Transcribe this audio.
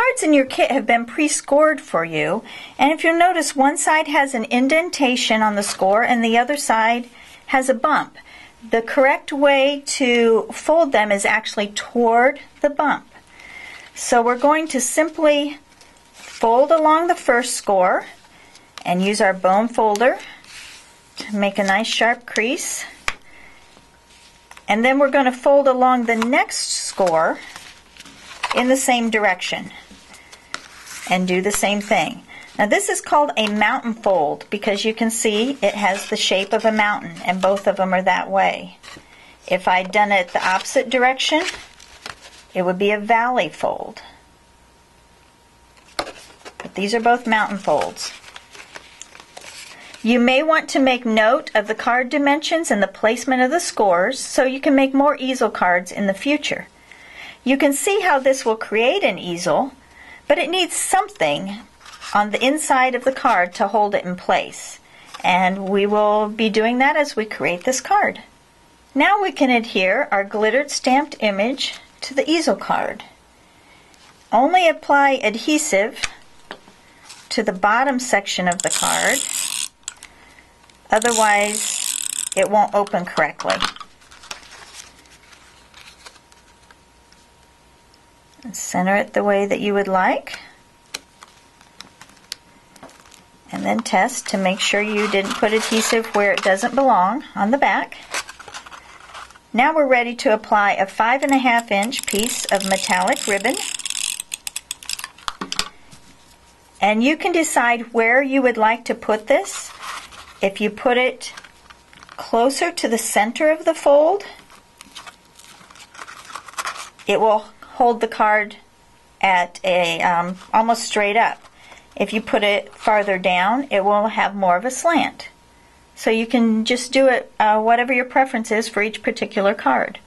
cards in your kit have been pre-scored for you, and if you'll notice, one side has an indentation on the score and the other side has a bump. The correct way to fold them is actually toward the bump. So we're going to simply fold along the first score and use our bone folder to make a nice sharp crease. And then we're going to fold along the next score in the same direction and do the same thing. Now this is called a mountain fold because you can see it has the shape of a mountain and both of them are that way. If I'd done it the opposite direction, it would be a valley fold. But these are both mountain folds. You may want to make note of the card dimensions and the placement of the scores so you can make more easel cards in the future. You can see how this will create an easel, but it needs something on the inside of the card to hold it in place. And we will be doing that as we create this card. Now we can adhere our glittered stamped image to the easel card. Only apply adhesive to the bottom section of the card, otherwise it won't open correctly. Center it the way that you would like. And then test to make sure you didn't put adhesive where it doesn't belong on the back. Now we're ready to apply a five and a half inch piece of metallic ribbon. And you can decide where you would like to put this. If you put it closer to the center of the fold, it will hold the card at a um, almost straight up. If you put it farther down, it will have more of a slant. So you can just do it uh, whatever your preference is for each particular card.